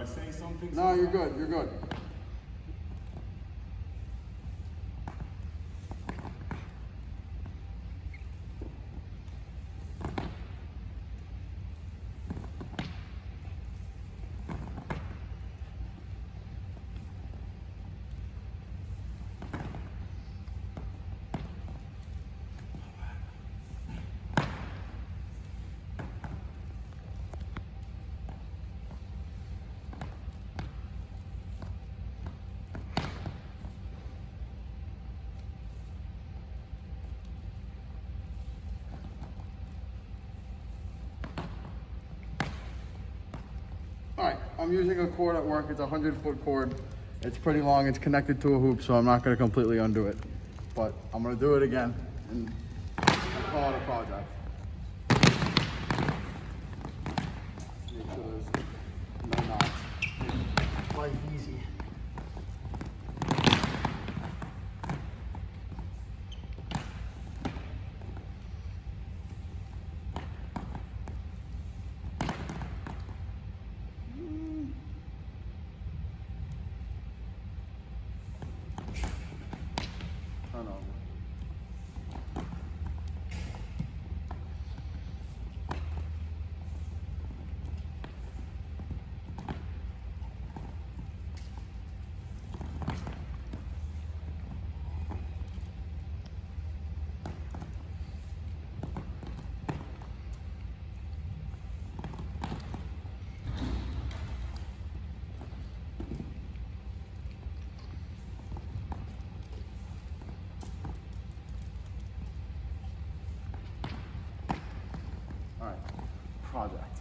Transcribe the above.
I say something? No, you're good. You're good. All right, I'm using a cord at work. It's a hundred foot cord. It's pretty long. It's connected to a hoop, so I'm not gonna completely undo it. But I'm gonna do it again and call it a project. Life easy. Project.